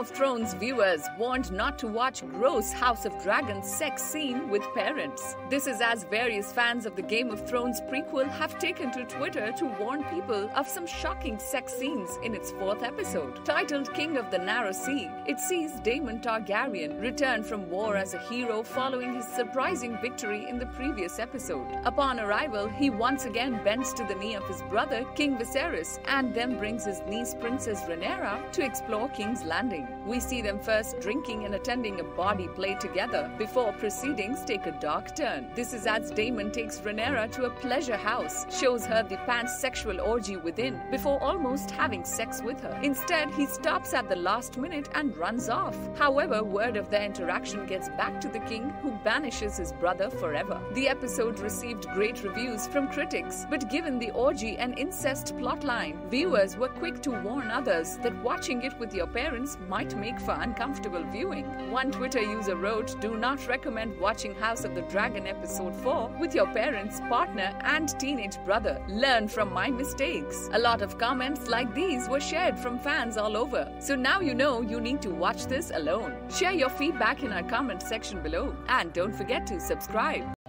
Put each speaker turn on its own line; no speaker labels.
Thrones viewers warned not to watch gross House of Dragons sex scene with parents. This is as various fans of the Game of Thrones prequel have taken to Twitter to warn people of some shocking sex scenes in its fourth episode. Titled King of the Narrow Sea, it sees Daemon Targaryen return from war as a hero following his surprising victory in the previous episode. Upon arrival, he once again bends to the knee of his brother, King Viserys, and then brings his niece, Princess Rhaenyra, to explore King's Landing. We see them first drinking and attending a body play together before proceedings take a dark turn. This is as Daemon takes Rhaenyra to a pleasure house, shows her the pansexual orgy within before almost having sex with her. Instead, he stops at the last minute and runs off. However, word of their interaction gets back to the king, who banishes his brother forever. The episode received great reviews from critics, but given the orgy and incest plotline, viewers were quick to warn others that watching it with your parents might make for uncomfortable viewing. One Twitter user wrote, Do not recommend watching House of the Dragon episode 4 with your parents, partner, and teenage brother. Learn from my mistakes. A lot of comments like these were shared from fans all over. So now you know you need to watch this alone. Share your feedback in our comment section below and don't forget to subscribe.